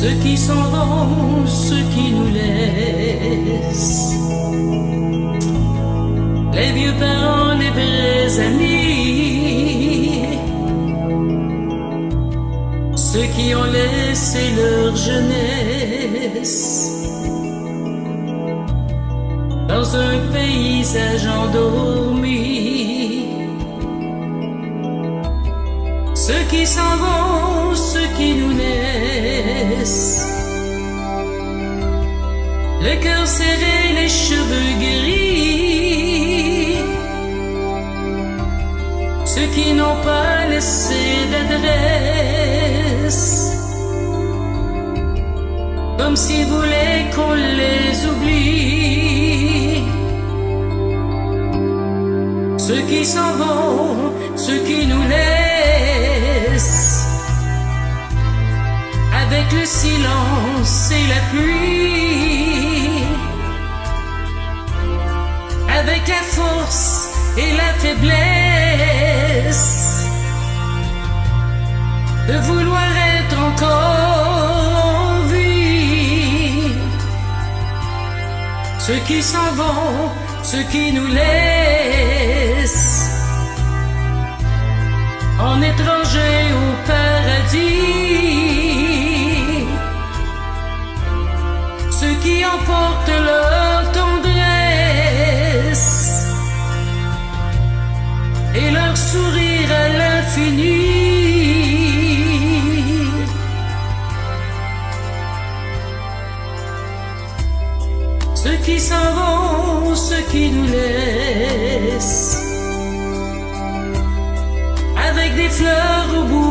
ceux qui s'en vont, ceux qui nous laissent. Les vieux parents, les vrais amis, ceux qui ont laissé leur jeunesse dans un paysage endormi. Ceux qui s'en vont, ceux qui nous naissent. Le cœur serré, les cheveux gris. Ceux qui n'ont pas laissé d'adresse. Comme s'ils voulaient qu'on les oublie. Ceux qui s'en vont, ceux qui nous laissent. Avec le silence et la pluie. Avec la force et la faiblesse. De vouloir être encore en vie. Ceux qui s'en vont, ceux qui nous laissent. En étranger Ceux qui emportent leur tendresse et leur sourire à l'infini. Ceux qui s'en vont, ceux qui nous laissent. Avec des fleurs au bout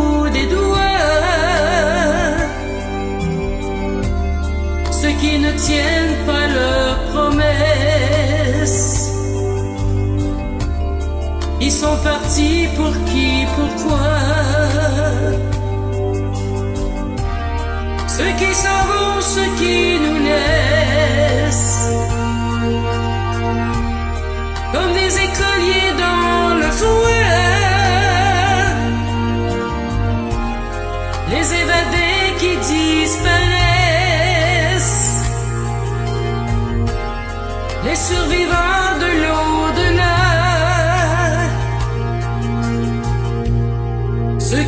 Sont partis pour qui, pourquoi? Ceux qui s'en vont, ceux qui nous laissent. Comme des écoliers dans le fouet. Les évadés qui disparaissent. Les survivants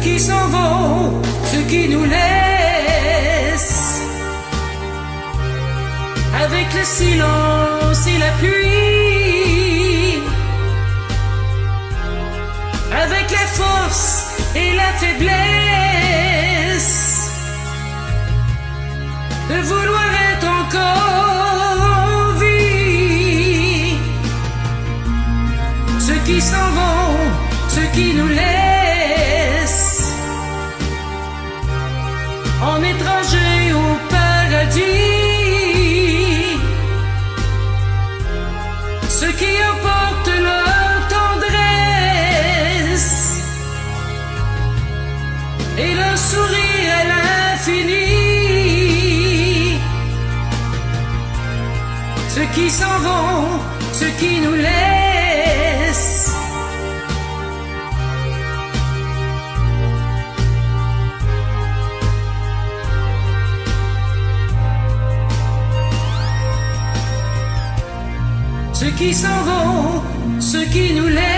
qui s'en vont, ceux qui nous laissent, avec le silence et la pluie, avec la force et la faiblesse, de vouloir être encore en vie. Ceux qui s'en vont, ceux qui nous laissent, Ceux qui emportent leur tendresse et leur sourire à l'infini. Ceux qui s'en vont, ceux qui nous laissent. Qui s'en vont, ceux qui nous laissent.